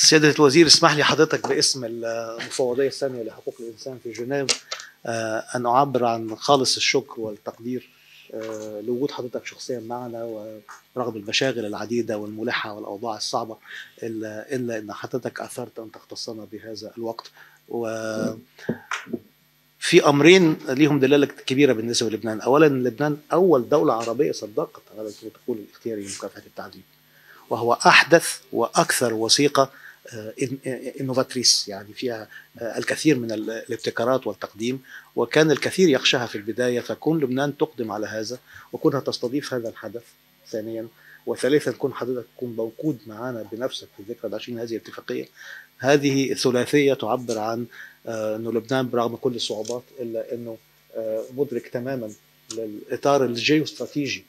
سيادة الوزير اسمح لي حضرتك باسم المفوضية الثانية لحقوق الإنسان في جنيف آه، أن أعبر عن خالص الشكر والتقدير آه، لوجود حضرتك شخصيا معنا ورغم المشاغل العديدة والملحة والأوضاع الصعبة إلا, إلا أن حضرتك أثرت أن تختصنا بهذا الوقت و في أمرين ليهم دلالة كبيرة بالنسبة للبنان، اولا لبنان أول دولة عربية صدقت على البروتوكول الاختياري لمكافحة التعذيب. وهو أحدث وأكثر وثيقة إنوفاتريس يعني فيها الكثير من الابتكارات والتقديم وكان الكثير يخشاها في البداية فكون لبنان تقدم على هذا وكونها تستضيف هذا الحدث ثانيا وثالثا كون حضرتك تكون موجود معنا بنفسك في ذكرى العشرين هذه الاتفاقية هذه ثلاثيه تعبر عن إنه لبنان برغم كل الصعوبات إلا إنه مدرك تماما للإطار الجيوستراتيجي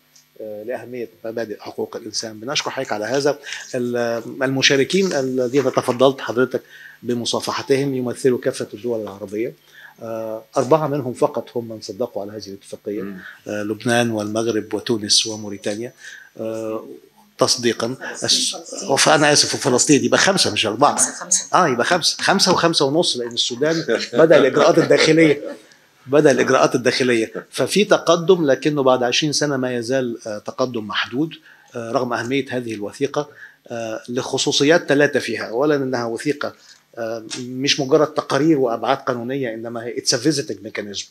لأهمية مبادئ حقوق الإنسان. بنشكر حضرتك على هذا. المشاركين الذين تفضلت حضرتك بمصافحتهم يمثلوا كافة الدول العربية. أربعة منهم فقط هم من صدقوا على هذه الاتفاقية. لبنان والمغرب وتونس وموريتانيا. تصديقا. فانا آسف وفلسطين يبقى خمسة مش أربعة. آه يبقى خمسة. خمسة وخمسة ونص لأن السودان بدأ الإجراءات الداخلية. بدأ الإجراءات الداخلية. ففي تقدم لكنه بعد 20 سنة ما يزال تقدم محدود رغم أهمية هذه الوثيقة لخصوصيات ثلاثة فيها. اولا إنها وثيقة مش مجرد تقارير وأبعاد قانونية إنما هي it's visiting mechanism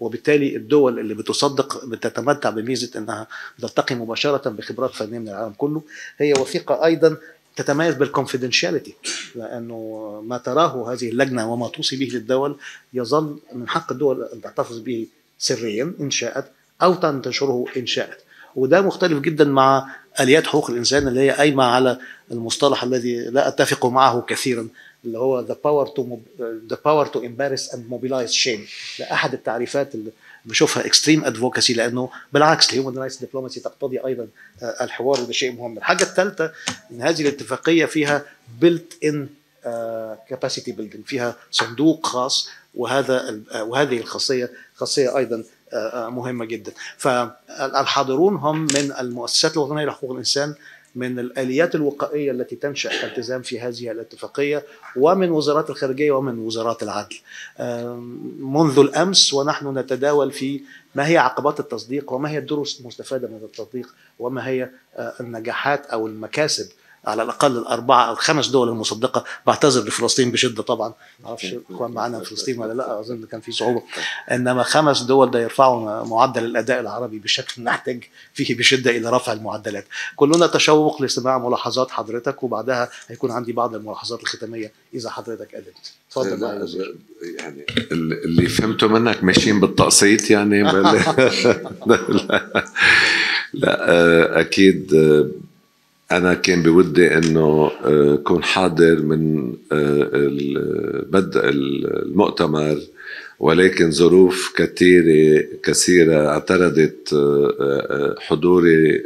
وبالتالي الدول اللي بتصدق بتتمتع بميزة إنها تلتقي مباشرة بخبرات فنية من العالم كله هي وثيقة أيضا تتميز بال confidentiality لأنه ما تراه هذه اللجنة وما توصي به للدول يظل من حق الدول أن تحتفظ به سريا إن شاءت أو تنشره إن شاءت. وده مختلف جدا مع آليات حقوق الإنسان اللي هي قايمة على المصطلح الذي لا أتفق معه كثيرا اللي هو the power to the power to embarrass and mobilize shame. ده احد التعريفات اللي بشوفها extreme advocacy لأنه بالعكس ال human rights diplomacy تقتضي أيضا الحوار وده شيء مهم. الحاجة الثالثة إن هذه الاتفاقية فيها built-in capacity building فيها صندوق خاص وهذا وهذه الخاصية خاصية أيضا مهمة جدا. فالحاضرون هم من المؤسسات الوطنية لحقوق الإنسان من الآليات الوقائية التي تنشأ الالتزام في هذه الاتفاقية ومن وزارات الخارجية ومن وزارات العدل. منذ الأمس ونحن نتداول في ما هي عقبات التصديق وما هي الدروس المستفادة من التصديق وما هي النجاحات أو المكاسب على الأقل الأربعة أو الخمس دول المصدقة بعتذر لفلسطين بشدة طبعا. ما أعرفش الاخوان معانا في فلسطين ولا لا أظن كان في صعوبة. إنما خمس دول ده يرفعوا معدل الأداء العربي بشكل نحتاج فيه بشدة إلى رفع المعدلات. كلنا تشوق لسماع ملاحظات حضرتك وبعدها هيكون عندي بعض الملاحظات الختامية إذا حضرتك اذنت تفضل لا يعني اللي فهمته منك ماشيين بالتقسيط يعني لا, لا أكيد أنا كان بودي إنه اكون حاضر من بدء المؤتمر ولكن ظروف كثيرة كثيرة اعترضت حضوري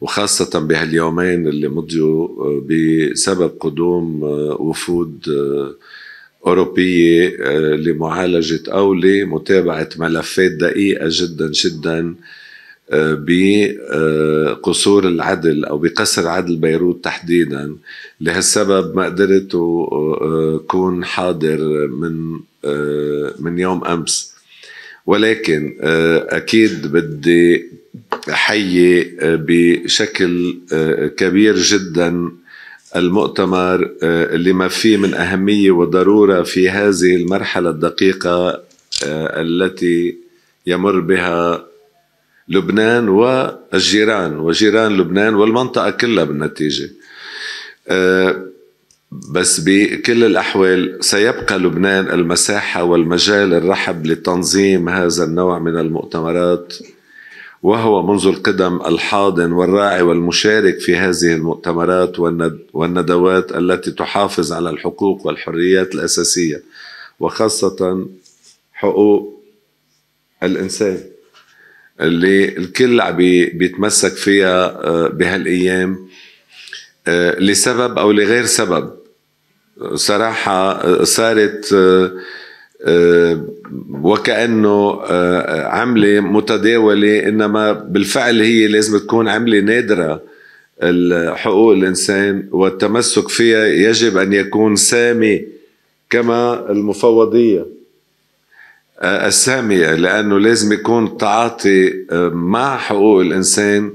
وخاصة بهاليومين اللي مضيوا بسبب قدوم وفود أوروبية لمعالجة أو لمتابعة ملفات دقيقة جدا جدا. بقصور العدل أو بقصر عدل بيروت تحديدا. لهالسبب ما قدرت أكون حاضر من من يوم أمس. ولكن أكيد بدي أحيي بشكل كبير جدا المؤتمر اللي ما فيه من أهمية وضرورة في هذه المرحلة الدقيقة التي يمر بها لبنان والجيران وجيران لبنان والمنطقة كلها بالنتيجة. بس بكل الأحوال سيبقى لبنان المساحة والمجال الرحب لتنظيم هذا النوع من المؤتمرات وهو منذ القدم الحاضن والراعي والمشارك في هذه المؤتمرات والندوات التي تحافظ على الحقوق والحريات الأساسية وخاصة حقوق الإنسان. اللي الكل عم بيتمسك فيها بهالأيام لسبب أو لغير سبب. صراحة صارت وكأنه عملة متداولة إنما بالفعل هي لازم تكون عملة نادرة حقوق الإنسان والتمسك فيها يجب أن يكون سامي كما المفوضية. آه، السامية لأنه لازم يكون تعاطي آه، مع حقوق الإنسان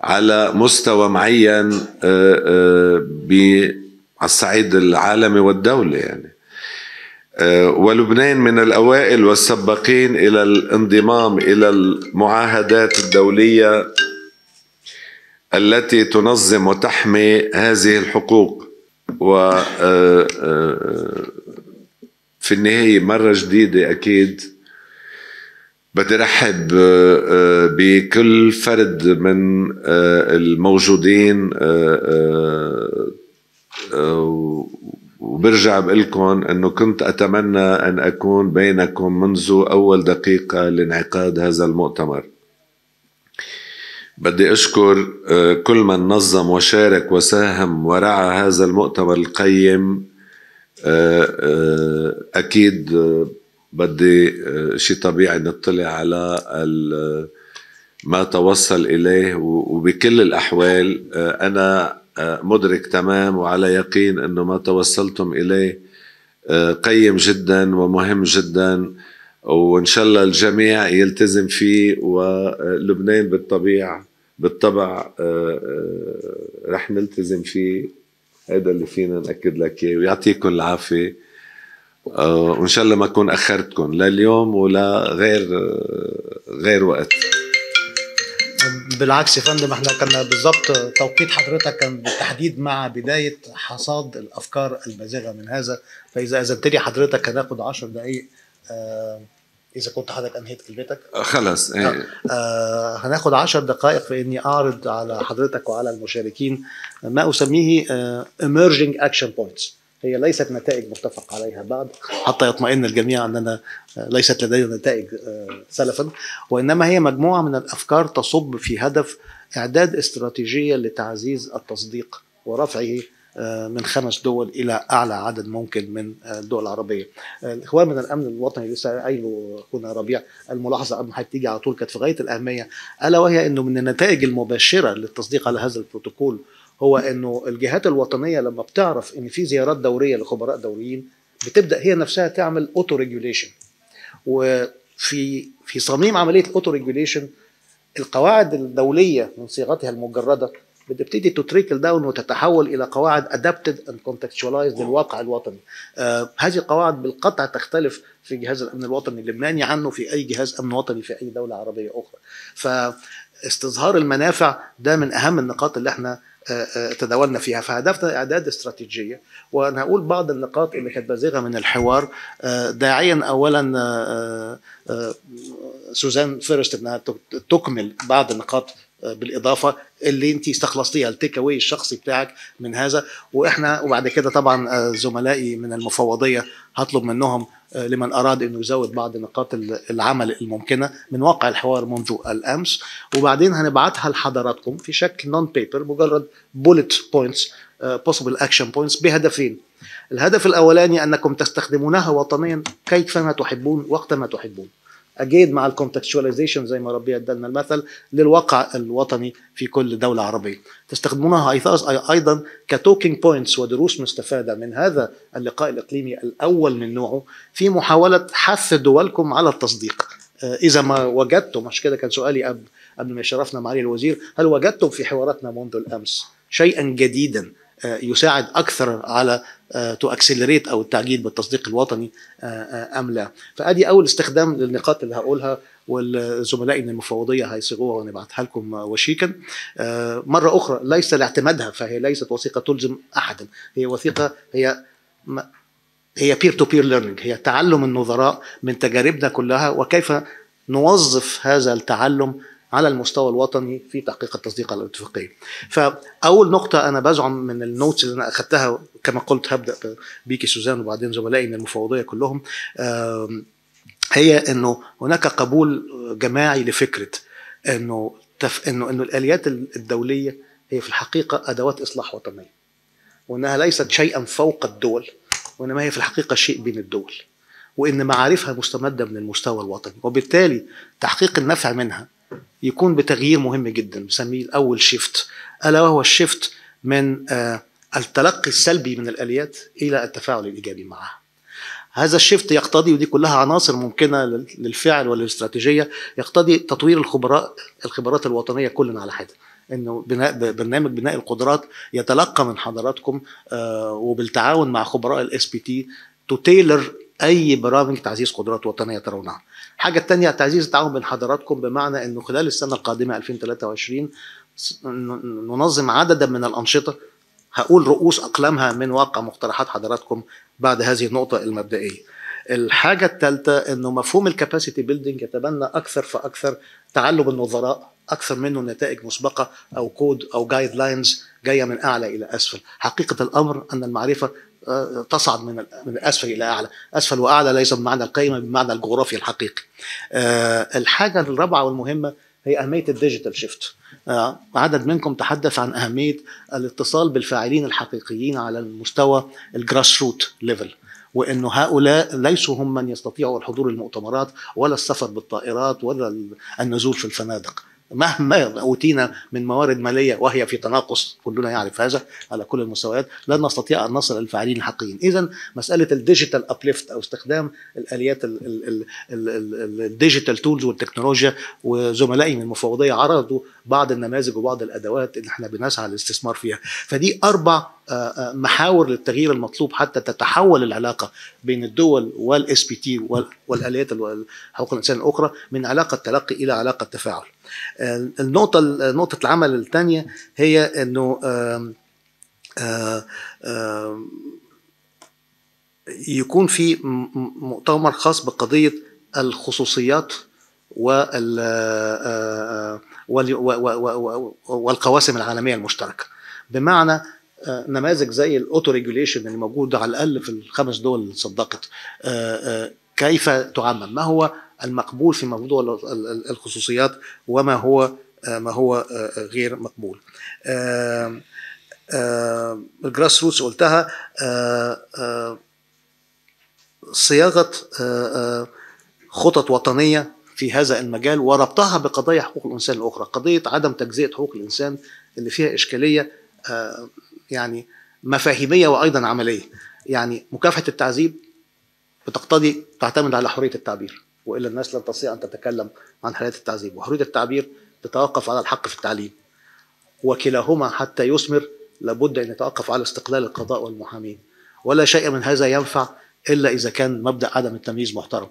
على مستوى معين آه، على الصعيد العالمي والدولي يعني. ولبنان من الأوائل والسباقين إلى الانضمام إلى المعاهدات الدولية التي تنظم وتحمي هذه الحقوق و في النهاية مرة جديدة أكيد بدي رحب آه، بكل فرد من آه، الموجودين آه، وبرجع بقول لكم إنه كنت أتمنى أن أكون بينكم منذ أول دقيقة لانعقاد هذا المؤتمر. بدي أشكر كل من نظم وشارك وساهم ورعى هذا المؤتمر القيم آه، آه، أكيد آه، بدي شيء طبيعي نطلع على ما توصل إليه وبكل الأحوال أنا مدرك تمام وعلى يقين إنه ما توصلتم إليه قيم جدا ومهم جدا وإن شاء الله الجميع يلتزم فيه ولبنان بالطبيعه بالطبع رح نلتزم فيه. هذا اللي فينا نأكد لك إياه. ويعطيكم العافية. آه وإن شاء الله ما أكون أخرتكم لا اليوم ولا غير غير وقت. بالعكس يا فندم إحنا كنا بالضبط توقيت حضرتك كان بالتحديد مع بداية حصاد الأفكار البازغة من هذا. فإذا اذنت لي حضرتك هناخد 10 دقائق آه إذا كنت حضرتك أنهيت كلمتك. آه، خلاص إيه. آه, آه هناخد عشر دقائق في إني أعرض على حضرتك وعلى المشاركين ما أسميه آه emerging action points. هي ليست نتائج متفق عليها بعد حتى يطمئن الجميع أننا آه، ليست لدينا نتائج سلفا. وإنما هي مجموعة من الأفكار تصب في هدف إعداد استراتيجية لتعزيز التصديق ورفعه من خمس دول إلى أعلى عدد ممكن من آه، الدول العربية. آه، الاخوان من الأمن الوطني لسه قايله اخونا ربيع الملاحظة قبل ما تيجي على طول كانت في غاية الأهمية ألا وهي إنه من النتائج المباشرة للتصديق على هذا البروتوكول هو إنه الجهات الوطنية لما بتعرف إن في زيارات دورية لخبراء دوليين بتبدأ هي نفسها تعمل auto regulation وفي في صميم عملية ال auto regulation القواعد الدولية من صيغتها المجردة بتبتدي ت trickle down وتتحول إلى قواعد adapted and contextualized للواقع الوطني. آه هذه القواعد بالقطع تختلف في جهاز الأمن الوطني اللبناني عنه في أي جهاز أمن وطني في أي دولة عربية أخرى. فاستظهار المنافع ده من أهم النقاط اللي إحنا آه، آه، تداولنا فيها فهدفنا إعداد استراتيجية وأنا هقول بعض النقاط اللي كانت بازغة من الحوار آه، داعيا اولا سوزان first إنها تكمل بعض النقاط بالإضافة اللي انت استخلصتيها ال take away الشخصي بتاعك من هذا. وإحنا وبعد كده طبعا آه، زملائي من المفوضية هطلب منهم آه، لمن أراد انه يزود بعض نقاط العمل الممكنة من واقع الحوار منذ الأمس. وبعدين هنبعتها لحضراتكم في شكل non-paper مجرد bullet points possible action points بهدفين. الهدف الأولاني أنكم تستخدمونها وطنيا كيفما تحبون وقتما تحبون. أجيد مع ال contextualization زي ما ربي ادالنا المثل للواقع الوطني في كل دولة عربية. تستخدمونها أيضا ك talking points ودروس مستفادة من هذا اللقاء الإقليمي الأول من نوعه في محاولة حث دولكم على التصديق. آه، إذا ما وجدتم عشان كده كان سؤالي قبل قبل ما شرفنا معالي الوزير هل وجدتم في حواراتنا منذ الأمس شيئا جديدا يساعد أكثر على to آه، accelerate أو التعجيل بالتصديق الوطني آه، أم لا. فأدي أول استخدام للنقاط اللي هقولها والزملاء من المفوضية هيصيغوها ونبعتها لكم وشيكا. مرة أخرى ليس لاعتمادها فهي ليست وثيقة تلزم احدا. هي وثيقة هي هي peer to peer learning هي تعلم النظراء من تجاربنا كلها وكيف نوظف هذا التعلم على المستوى الوطني في تحقيق التصديق على الاتفاقيه. فأول نقطة أنا بزعم من ال notes اللي أنا اخذتها كما قلت هبدأ بيكي سوزان وبعدين زملائي من المفوضية كلهم هي إنه هناك قبول جماعي لفكرة إنه تف... إنه إنه الآليات الدولية هي في الحقيقة أدوات إصلاح وطنيه. وإنها ليست شيئا فوق الدول وإنما هي في الحقيقة شيء بين الدول. وإن معارفها مستمدة من المستوى الوطني وبالتالي تحقيق النفع منها يكون بتغيير مهم جدا بسميه الأول شيفت ألا وهو الشيفت من آه، التلقي السلبي من الآليات إلى التفاعل الإيجابي معها. هذا الشيفت يقتضي ودي كلها عناصر ممكنة للفعل والاستراتيجية يقتضي تطوير الخبراء الخبرات الوطنية كلنا على حدة. إنه بناء برنامج بناء القدرات يتلقى من حضراتكم آه، وبالتعاون مع خبراء ال SPT ت tailor أي برامج تعزيز قدرات وطنية ترونها. الحاجة الثانية تعزيز التعاون بين حضراتكم بمعنى إنه خلال السنة القادمة 2023 ننظم عددا من الأنشطة هقول رؤوس أقلامها من واقع مقترحات حضراتكم بعد هذه النقطة المبدئية. الحاجة الثالثه إنه مفهوم ال capacity building يتبنى أكثر فأكثر تعلم النظراء أكثر منه نتائج مسبقة أو كود أو guidelines جاية من أعلى إلى أسفل. حقيقة الأمر أن المعرفة آه، تصعد من من اسفل إلى أعلى. أسفل وأعلى ليس بمعنى القيمة بمعنى الجغرافيا الحقيقي. آه، الحاجة الرابعة والمهمة هي أهمية ال digital shift. آه، عدد منكم تحدث عن أهمية الاتصال بالفاعلين الحقيقيين على المستوى ال grass root level وإنه هؤلاء ليسوا هم من يستطيعوا الحضور المؤتمرات ولا السفر بالطائرات ولا النزول في الفنادق. مهما أوتينا من موارد مالية وهي في تناقص كلنا يعرف هذا على كل المستويات لن نستطيع أن نصل للفاعلين الحقيقيين اذا مسألة ال digital uplift أو استخدام الآليات ال digital tools والتكنولوجيا وزملائي من المفوضية عرضوا بعض النماذج وبعض الأدوات اللي إحنا بنسعى للاستثمار فيها فدي أربع آه، آه، محاور للتغيير المطلوب حتى تتحول العلاقة بين الدول وال SPT والآليات حقوق الإنسان الأخرى من علاقة تلقي إلى علاقة تفاعل. النقطة نقطة العمل الثانية هي إنه يكون في مؤتمر خاص بقضية الخصوصيات والقواسم العالمية المشتركة. بمعنى نماذج زي ال auto regulation اللي موجود على الأقل في الخمس دول اللي صدقت كيف تعمم؟ ما هو المقبول في موضوع الخصوصيات وما هو ما هو غير مقبول. ال grassroots قلتها صياغة خطط وطنية في هذا المجال وربطها بقضايا حقوق الإنسان الأخرى قضية عدم تجزئة حقوق الإنسان اللي فيها إشكالية يعني مفاهيمية وأيضا عملية. يعني مكافحة التعذيب بتقتضي تعتمد على حرية التعبير. وإلا الناس لن تستطيع أن تتكلم عن حالات التعذيب. وحريه التعبير تتوقف على الحق في التعليم. وكلاهما حتى يثمر لابد أن يتوقف على استقلال القضاء والمحامين. ولا شيء من هذا ينفع إلا إذا كان مبدأ عدم التمييز محترم.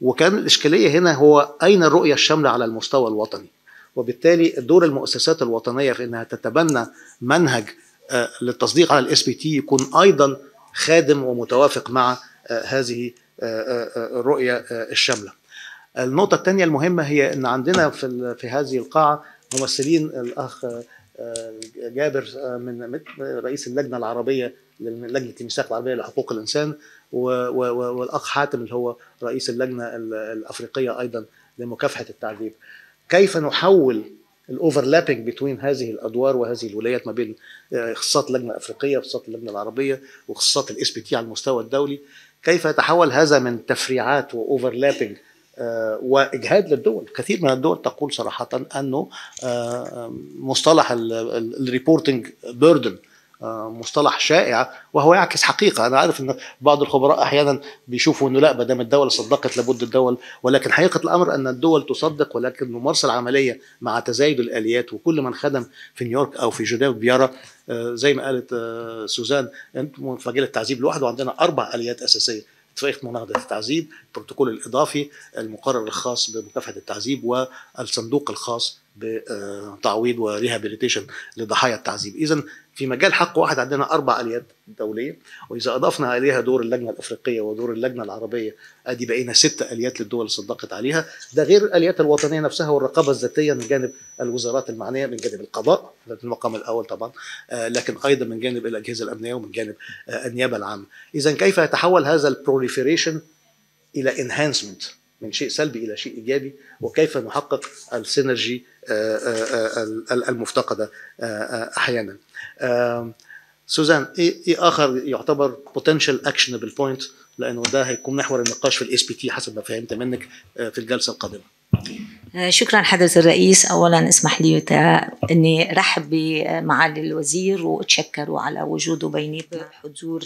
وكان الإشكالية هنا هو أين الرؤيه الشامله على المستوى الوطني؟ وبالتالي دور المؤسسات الوطنية في إنها تتبنى منهج آه، للتصديق على ال SPT يكون أيضا خادم ومتوافق مع آه، هذه الرؤيه الشاملة. النقطة الثانية المهمة هي إن عندنا في في هذه القاعة ممثلين الأخ جابر من رئيس اللجنة العربية لجنة الميثاق العربية لحقوق الإنسان والأخ حاتم اللي هو رئيس اللجنة الأفريقية أيضا لمكافحة التعذيب. كيف نحول ال overlapping بين هذه الأدوار وهذه الولايات ما بين آه، اختصاصات اللجنة الأفريقية واختصاصات اللجنة العربية واختصاصات ال SPT على المستوى الدولي كيف يتحول هذا من تفريعات و overlapping آه، وإجهاد للدول؟ كثير من الدول تقول صراحة أنه آه، مصطلح ال reporting burden مصطلح شائع وهو يعكس حقيقة. أنا عارف إن بعض الخبراء أحيانا بيشوفوا إنه لا ما دام الدول صدقت لابد الدول ولكن حقيقة الأمر أن الدول تصدق ولكن الممارسه العملية مع تزايد الآليات وكل من خدم في نيويورك أو في جنيف بيرى آه، زي ما قالت آه، سوزان أنتم مجال التعذيب لوحده عندنا أربع آليات أساسية اتفاقية مناهضة التعذيب البروتوكول الإضافي المقرر الخاص بمكافحة التعذيب والصندوق الخاص بتعويض و rehabilitation لضحايا التعذيب. اذا في مجال حق واحد عندنا أربع آليات دولية وإذا أضفنا اليها دور اللجنة الأفريقية ودور اللجنة العربية أدي بقينا ست آليات للدول اللي صدقت عليها. ده غير الآليات الوطنية نفسها والرقابة الذاتية من جانب الوزارات المعنية من جانب القضاء المقام الأول طبعا آه، لكن أيضا من جانب الأجهزة الأمنية ومن جانب آه، النيابة العامة. اذا كيف يتحول هذا ال proliferation إلى enhancement من شيء سلبي إلى شيء إيجابي وكيف نحقق ال synergy آه، المفتقدة أحيانا. سوزان إيه إيه آخر يعتبر potential actionable point لأنه ده هيكون محور النقاش في ال SPT حسب ما فهمت منك آه، في الجلسة القادمة. آه، شكرا حضرة الرئيس. أولا اسمح لي أني رحب بمعالي الوزير وأتشكر على وجوده بيناتنا حضور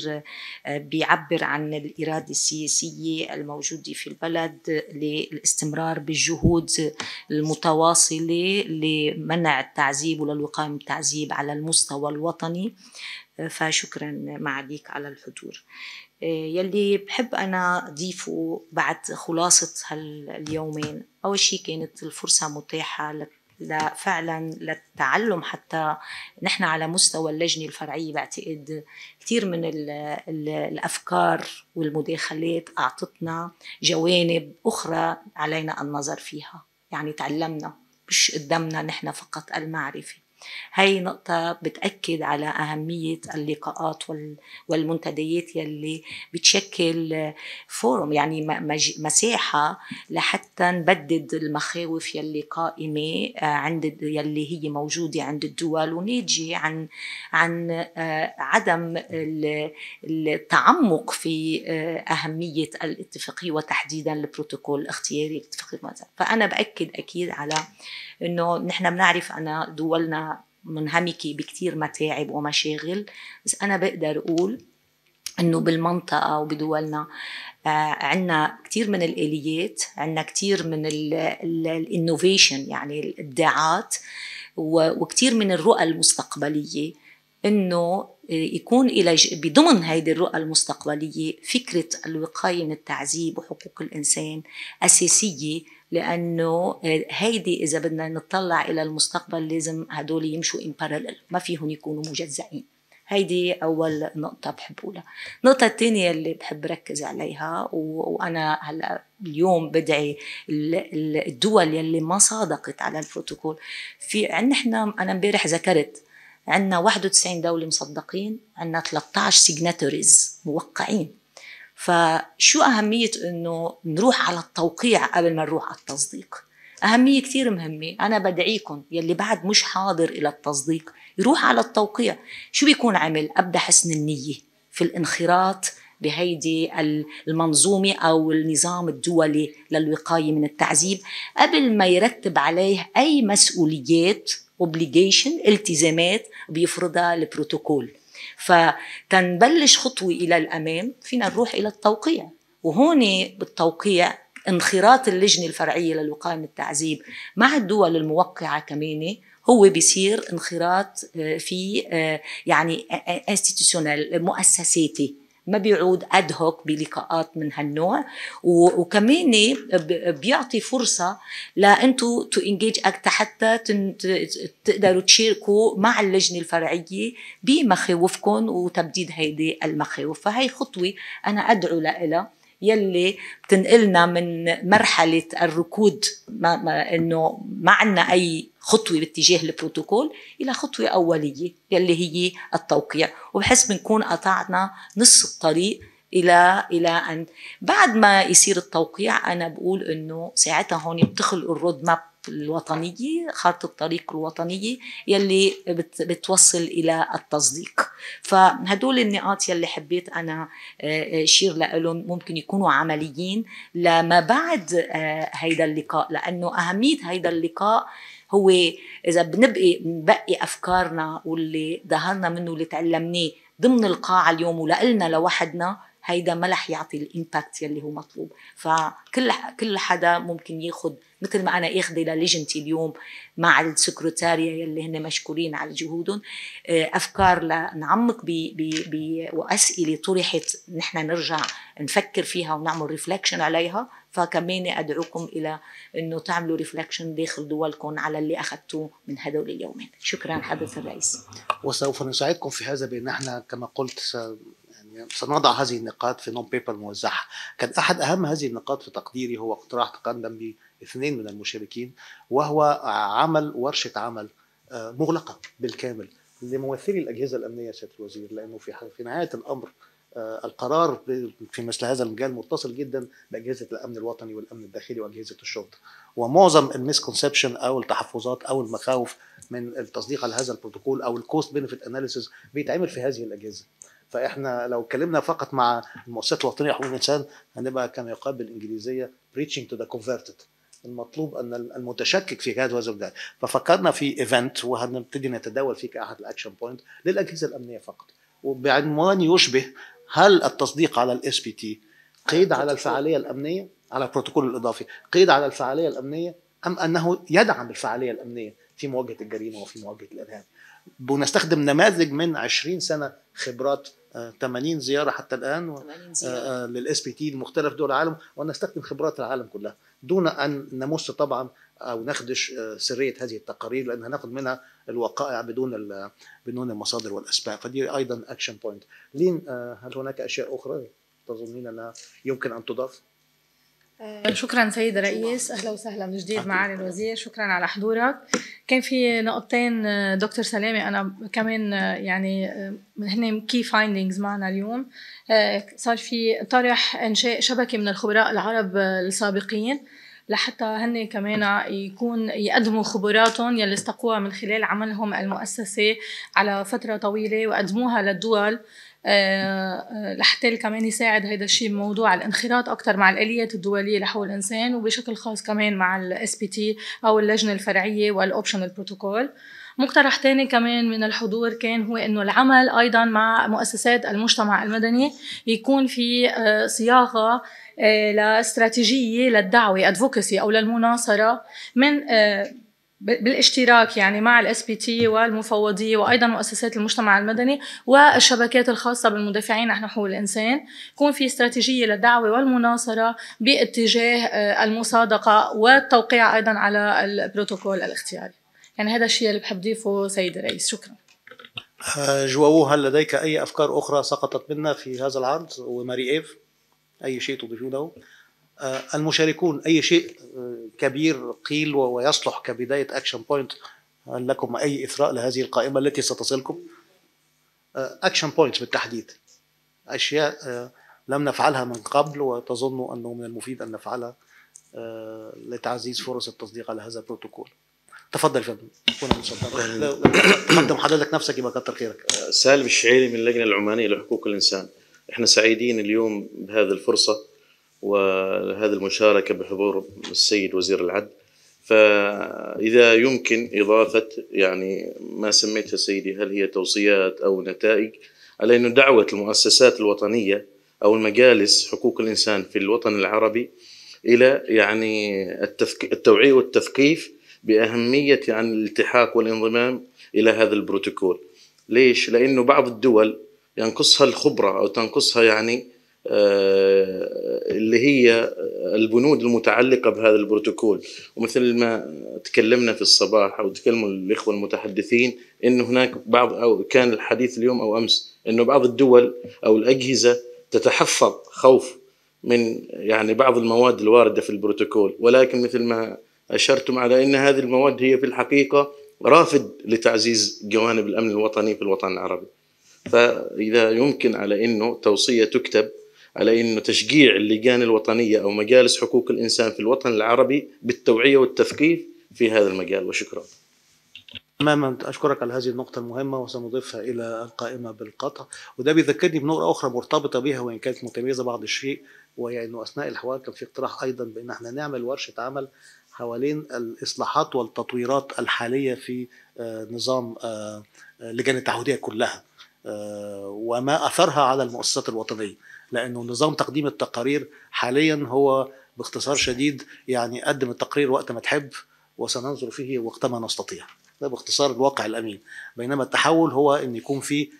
آه، بيعبر عن الإرادة السياسية الموجودة في البلد للاستمرار بالجهود المتواصلة لمنع التعذيب وللوقاية من التعذيب على المستوى الوطني. آه، فشكرا معاليك على الحضور. يلي بحب أنا أضيفه بعد خلاصة هاليومين. أول شيء كانت الفرصة متاحة فعلا للتعلم حتى نحن على مستوى اللجنة الفرعية. بعتقد كثير من ال ال الأفكار والمداخلات أعطتنا جوانب أخرى علينا النظر فيها. يعني تعلمنا مش قدامنا نحن فقط المعرفة. هاي نقطة بتأكد على أهمية اللقاءات والمنتديات يلي بتشكل فورم يعني مساحة لحتى نبدد المخاوف يلي قائمة آه، عند يلي هي موجودة عند الدول ونيجي عن عن آه، عدم التعمق في آه، أهمية الاتفاقية وتحديدا البروتوكول الاختياري الاتفاقية فأنا بأكد أكيد على إنه نحن بنعرف انا دولنا منهمكة بكثير متاعب ومشاغل بس أنا بقدر أقول إنه بالمنطقة وبدولنا آه عندنا كثير من الآليات عندنا كثير من الإنوفيشن يعني الابداعات وكثير من الرؤى المستقبلية. إنه يكون إلى بضمن هذه الرؤى المستقبلية فكرة الوقاية من التعذيب وحقوق الإنسان أساسية لأنه آه، هيدي إذا بدنا نطلع إلى المستقبل لازم هدول يمشوا ان بارلل ما فيهم يكونوا مجزئين. هيدي أول نقطة بحب اقولها، النقطة الثانية اللي بحب ركز عليها وأنا هلأ اليوم بدعي الدول يلي ما صادقت على البروتوكول. في عندنا إحنا أنا امبارح ذكرت عندنا 91 دولة مصدقين عندنا 13 سيجناتوريز موقعين. فشو أهمية إنه نروح على التوقيع قبل ما نروح على التصديق؟ أهمية كثير مهمة. أنا بدعيكم يلي بعد مش حاضر إلى التصديق يروح على التوقيع. شو بيكون عمل؟ أبدأ حسن النية في الانخراط بهيدي المنظومة أو النظام الدولي للوقاية من التعذيب. قبل ما يرتب عليه أي مسؤوليات obligation التزامات بيفرضها البروتوكول. فتنبلش خطوة إلى الأمام فينا نروح إلى التوقيع. وهون بالتوقيع انخراط اللجنة الفرعية للوقاية من التعذيب مع الدول الموقعة كمان هو بيصير انخراط آه، في آه، يعني مؤسساتي. ما بيعود اد هوك بلقاءات من هالنوع. وكمان بيعطي فرصة لانتو to engage act حتى تقدروا تشاركوا مع اللجنة الفرعية بمخاوفكم وتبديد هيدي المخاوف. فهي خطوة أنا أدعو لها يلي بتنقلنا من مرحلة الركود ما ما إنه ما عندنا أي خطوة باتجاه البروتوكول إلى خطوة أولية يلي هي التوقيع. وبحس بنكون قطعنا نص الطريق إلى إلى أن بعد ما يصير التوقيع أنا بقول إنه ساعتها هون بتخلقوا الرود ماب. الوطنية خارطة الطريق الوطنية يلي بتوصل إلى التصديق. فهدول النقاط يلي حبيت أنا آه، أشير لهم ممكن يكونوا عمليين لما بعد آه، هيدا اللقاء لأنه أهمية هيدا اللقاء هو إذا بنبقي نبقي أفكارنا واللي ظهرنا منه واللي تعلمناه ضمن القاعة اليوم ولنا لوحدنا هيدا ما رح يعطي ال impact يلي هو مطلوب. فكل كل حدا ممكن ياخذ مثل ما أنا آخذة للجنتي اليوم مع السكرتاريا يلي هن مشكورين على جهودهم آه، أفكار لنعمق ب ب وأسئلة طرحت نحن نرجع نفكر فيها ونعمل reflection عليها. فكمان أدعوكم إلى إنه تعملوا reflection داخل دولكم على اللي أخذتوه من هدول اليومين. شكرا حضره الرئيس. وسوف نساعدكم في هذا بأن إحنا كما قلت سنضع هذه النقاط في non-paper موزعة. كان أحد أهم هذه النقاط في تقديري هو اقتراح تقدم به اثنين من المشاركين وهو عمل ورشة عمل آه، مغلقة بالكامل لممثلي الأجهزة الأمنية سيادة الوزير لأنه في في نهاية الأمر آه، القرار في مثل هذا المجال متصل جدا بأجهزة الأمن الوطني والأمن الداخلي وأجهزة الشرطه ومعظم ال misconception أو التحفظات أو المخاوف من التصديق على هذا البروتوكول أو ال cost benefit analysis بيتعمل في هذه الأجهزة. فإحنا لو اتكلمنا فقط مع المؤسسات الوطنية لحقوق الإنسان هنبقى كما يقال بالانجليزيه preaching to the converted. المطلوب أن المتشكك في جهاز وزن ففكرنا في event وهنبتدي نتداول فيه كأحد ال action point للأجهزة الأمنية فقط. وبعنوان يشبه هل التصديق على ال SPT قيد على الفعالية الأمنية؟ على البروتوكول الإضافي. قيد على الفعالية الأمنية أم أنه يدعم الفعالية الأمنية في مواجهة الجريمة وفي مواجهة الإرهاب؟ بنستخدم نماذج من 20 سنة خبرات 80 زيارة حتى الآن لل SPT لمختلف دول العالم ونستخدم خبرات العالم كلها. دون أن نمس طبعا أو نخدش سرية هذه التقارير لأن هناخد منها الوقائع بدون بدون المصادر والأسباب. فدي أيضا action point لين هل هناك أشياء أخرى تظنين أنها يمكن أن تضاف؟ شكرا سيد الرئيس أهلا وسهلا من جديد معالي الوزير. شكرا على حضورك. كان في نقطتين دكتور سلامه أنا كمان يعني هن كي findings معنا اليوم. صار في طرح إنشاء شبكة من الخبراء العرب السابقين لحتى هن كمان يكون يقدموا خبراتهم يلي استقوها من خلال عملهم المؤسسي على فترة طويلة وقدموها للدول. لحتى كمان يساعد هذا الشيء بموضوع الانخراط أكثر مع الآليات الدولية لحقوق الإنسان وبشكل خاص كمان مع ال SPT أو اللجنة الفرعية وال optional protocol مقترح تاني كمان من الحضور كان هو إنه العمل أيضا مع مؤسسات المجتمع المدني يكون في صياغة لاستراتيجية للدعوة advocacy أو للمناصرة من بالاشتراك يعني مع ال SPT والمفوضيه وأيضا مؤسسات المجتمع المدني والشبكات الخاصة بالمدافعين عن حقوق الإنسان. يكون في استراتيجية للدعوة والمناصرة باتجاه المصادقة والتوقيع أيضا على البروتوكول الاختياري. يعني هذا الشيء اللي بحب ضيفه سيد الرئيس. شكرا. جواو هل لديك أي أفكار أخرى سقطت منا في هذا العرض؟ وماري إيف أي شيء تضيفونه؟ المشاركون أي شيء كبير قيل ويصلح كبداية action point هل لكم أي إثراء لهذه القائمة التي ستصلكم؟ action points بالتحديد. أشياء لم نفعلها من قبل وتظن أنه من المفيد أن نفعلها لتعزيز فرص التصديق على هذا البروتوكول. تفضل فندم. كنا مصدر قدم حضرتك نفسك يبقى كتر خيرك. سالم الشعيري من اللجنة العمانية لحقوق الإنسان. إحنا سعيدين اليوم بهذه الفرصة. وهذه المشاركة بحضور السيد وزير العدل فإذا يمكن إضافة يعني ما سميتها سيدي هل هي توصيات أو نتائج على إنه دعوة المؤسسات الوطنية أو المجالس حقوق الإنسان في الوطن العربي إلى يعني التفك... التوعية والتثقيف بأهمية يعني الالتحاق والانضمام إلى هذا البروتوكول. ليش؟ لأنه بعض الدول ينقصها الخبرة أو تنقصها يعني اللي هي البنود المتعلقة بهذا البروتوكول. ومثل ما تكلمنا في الصباح أو تكلموا الإخوة المتحدثين أنه هناك بعض أو كان الحديث اليوم أو أمس أنه بعض الدول أو الأجهزة تتحفظ خوف من يعني بعض المواد الواردة في البروتوكول. ولكن مثل ما أشرتم على أن هذه المواد هي في الحقيقة رافد لتعزيز جوانب الأمن الوطني في الوطن العربي. فإذا يمكن على أنه توصية تكتب على إنه تشجيع اللجان الوطنية أو مجالس حقوق الإنسان في الوطن العربي بالتوعية والتثقيف في هذا المجال وشكرا. تماما. أشكرك على هذه النقطة المهمة وسنضيفها إلى القائمة بالقطع وده بيذكرني بنقطه أخرى مرتبطة بها وإن كانت متميزة بعض الشيء وهي إنه أثناء الحوار كان في اقتراح أيضا بأن إحنا نعمل ورشة عمل حوالين الإصلاحات والتطويرات الحالية في نظام لجان التعهديه كلها. وما أثرها على المؤسسات الوطنية لأنه نظام تقديم التقارير حاليا هو باختصار شديد يعني قدم التقرير وقت ما تحب وسننظر فيه وقتما نستطيع. ده باختصار الواقع الأمين. بينما التحول هو إن يكون في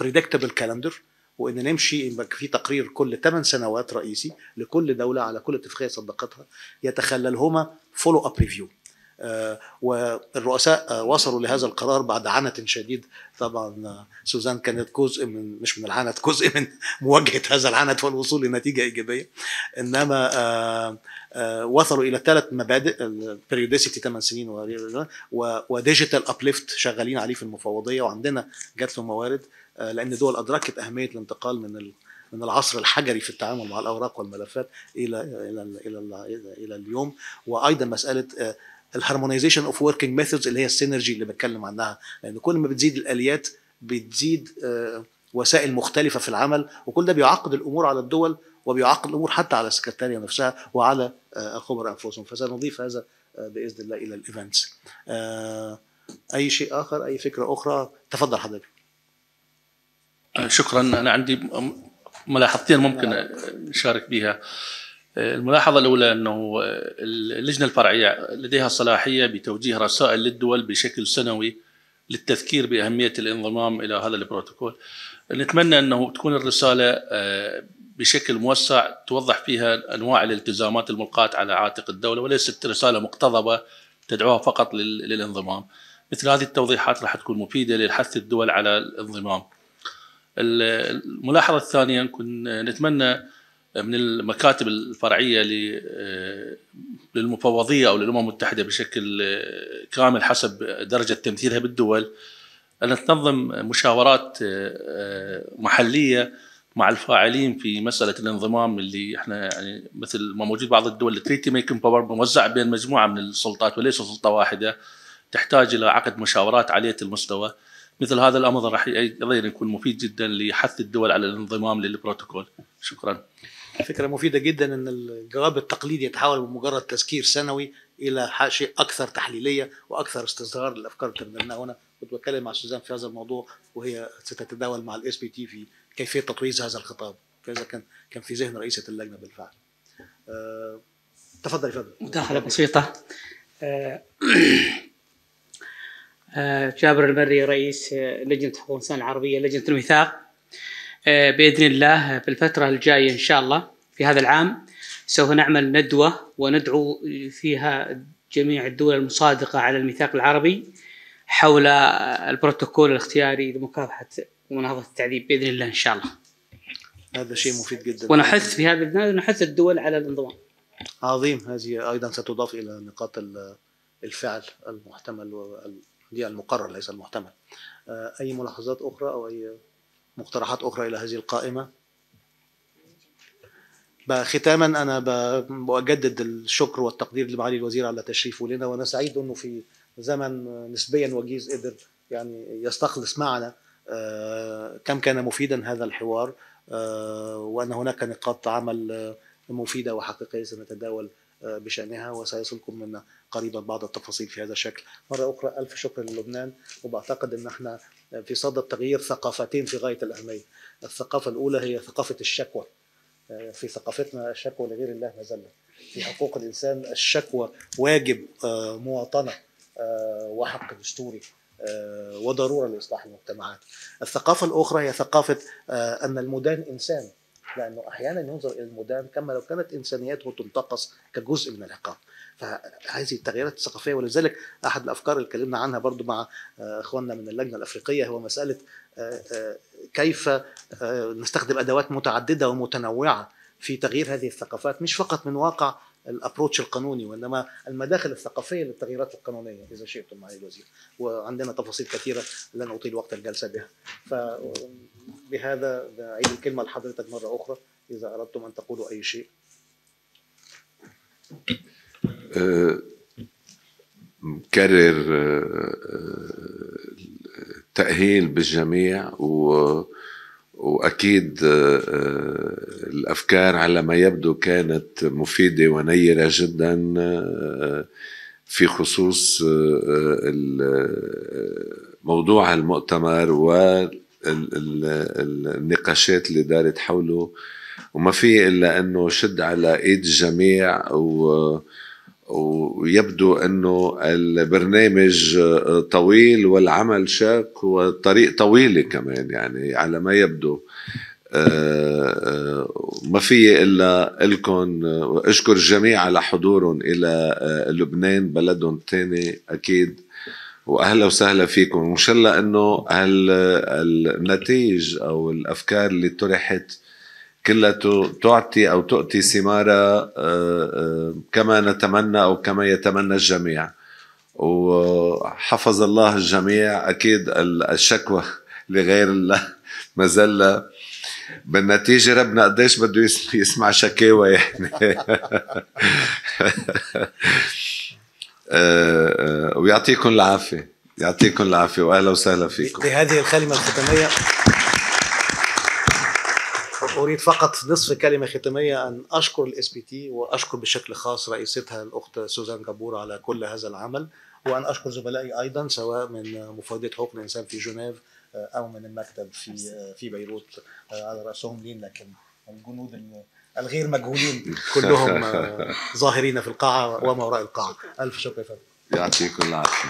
predictable calendar وإن نمشي يبقى في تقرير كل 8 سنوات رئيسي لكل دولة على كل اتفاقية صدقتها يتخللهما follow up review آه والرؤساء آه وصلوا لهذا القرار بعد عنت شديد. طبعا آه سوزان كانت جزء من مش من العنت جزء من مواجهة هذا العنت والوصول لنتيجة إيجابية. إنما وصلوا إلى ثلاث مبادئ ال periodicity 8 سنين و digital uplift شغالين عليه في المفوضية. وعندنا جات له موارد لأن دول أدركت أهمية الانتقال من من العصر الحجري في التعامل مع الأوراق والملفات إلى إلى إلى, إلى, إلى اليوم. وأيضا مسألة ال harmonization of working methods اللي هي ال synergy اللي بتكلم عنها. لأن كل ما بتزيد الآليات بتزيد وسائل مختلفة في العمل وكل ده بيعقد الأمور على الدول وبيعقد الأمور حتى على السكرتارية نفسها وعلى آه، الخبراء أنفسهم. فسنضيف هذا آه، بإذن الله إلى الايفنتس آه، أي شيء آخر؟ أي فكرة أخرى؟ تفضل حضرتك. شكرا. أنا عندي ملاحظتين ممكن نشارك بها الملاحظة الأولى أنه اللجنة الفرعية لديها صلاحية بتوجيه رسائل للدول بشكل سنوي للتذكير بأهمية الانضمام إلى هذا البروتوكول. نتمنى أنه تكون الرسالة آه، بشكل موسع توضح فيها أنواع الالتزامات الملقاة على عاتق الدولة وليست رسالة مقتضبة تدعوها فقط للانضمام. مثل هذه التوضيحات راح تكون مفيدة للحث الدول على الانضمام. الملاحظة الثانية كنا نتمنى من المكاتب الفرعية للمفوضية أو للأمم المتحدة بشكل كامل حسب درجة تمثيلها بالدول. أن تنظم مشاورات محلية مع الفاعلين في مسألة الانضمام اللي إحنا يعني مثل ما موجود بعض الدول ال treaty making power موزع بين مجموعة من السلطات وليس سلطة واحدة. تحتاج إلى عقد مشاورات عالية المستوى. مثل هذا الأمر راح أيضا يكون مفيد جدا لحث الدول على الانضمام للبروتوكول. شكرا. فكرة مفيدة جدا إن الجواب التقليدي يتحول من مجرد تذكير سنوي إلى شيء أكثر تحليلية وأكثر استصدار للأفكار اللي تبنيناها هنا. كنت بتكلم مع سوزان في هذا الموضوع وهي ستتداول مع ال SPT في كيفية تطوير هذا الخطاب فإذا كان كان في ذهن رئيسة اللجنة بالفعل. أه تفضل فضل. مداخلة بسيطة. أه أه جابر المري رئيس لجنة حقوق الإنسان العربية لجنة الميثاق. آه، بإذن الله في الفترة الجاية إن شاء الله في هذا العام سوف نعمل ندوة وندعو فيها جميع الدول المصادقة على الميثاق العربي حول البروتوكول الاختياري لمكافحة ومناهضه التعذيب بإذن الله إن شاء الله. هذا شيء مفيد جدا. ونحث في هذا نحث الدول على الانضمام. عظيم هذه أيضا ستضاف إلى نقاط الفعل المحتمل المقرر ليس المحتمل. آه، أي ملاحظات أخرى أو أي مقترحات أخرى إلى هذه القائمة. ختاما أنا بجدد الشكر والتقدير لمعالي الوزير على تشريفه لنا وأنا سعيد أنه في زمن نسبيا وجيز قدر يعني يستخلص معنا آه، كم كان مفيدا هذا الحوار آه، وأن هناك نقاط عمل مفيدة وحقيقية سنتداول آه، بشأنها وسيصلكم منا قريبا بعض التفاصيل في هذا الشكل. مرة أخرى ألف شكر للبنان وبعتقد أن إحنا في صدد تغيير ثقافتين في غاية الأهمية. الثقافة الأولى هي ثقافة الشكوى. آه، في ثقافتنا الشكوى لغير الله مزلة في حقوق الإنسان الشكوى واجب آه، مواطنة وحق دستوري وضرورة لإصلاح المجتمعات. الثقافة الأخرى هي ثقافة أن المدان إنسان لأنه أحيانا ينظر إلى المدان كما لو كانت انسانيته تنتقص كجزء من العقاب. فهذه التغييرات الثقافية ولذلك أحد الأفكار اللي اتكلمنا عنها برضو مع آه، إخواننا من اللجنة الأفريقية هو مسألة آه، آه، كيف نستخدم أدوات متعددة ومتنوعة في تغيير هذه الثقافات مش فقط من واقع الأبروتش القانوني وإنما المداخل الثقافية للتغييرات القانونية إذا شئتم معالي الوزير. وعندنا تفاصيل كثيرة لن أطيل وقت الجلسة بها. فبهذا أعيد الكلمة لحضرتك مرة أخرى إذا أردتم أن تقولوا أي شيء. مكرر تأهيل بالجميع و وأكيد آه، آه، الأفكار على ما يبدو كانت مفيدة ونيرة جدا آه، في خصوص موضوع المؤتمر والنقاشات اللي دارت حوله. وما في إلا أنه شد على إيد الجميع و ويبدو أنه البرنامج طويل والعمل شاق والطريق طويلة كمان يعني على ما يبدو. آه، آه، ما في إلا لكم أشكر الجميع على حضورهم إلى آه، لبنان بلدهم الثاني أكيد. وأهلا وسهلا فيكم. وإن شاء الله إنه النتائج أو الأفكار اللي طرحت كلها تعطي أو تؤتي ثمارها آه، آه، كما نتمنى أو كما يتمنى الجميع. وحفظ الله الجميع. أكيد الشكوى لغير الله مزلة بالنتيجة ربنا قديش بده يسمع شكاوى يعني. آه، ويعطيكم العافية. يعطيكم العافية. وأهلا وسهلا فيكم. بهذه الكلمة الختامية. أريد فقط نصف كلمة ختامية أن أشكر ال SPT وأشكر بشكل خاص رئيستها الأخت سوزان جابور على كل هذا العمل وأن أشكر زملائي أيضا سواء من مفوضيه حقوق الإنسان في جنيف أو من المكتب في في بيروت على رأسهم لين لكن الجنود ال- الغير مجهولين كلهم ظاهرين في القاعة وما وراء القاعة. ألف شكر يا فندم. يعطيكم العافية.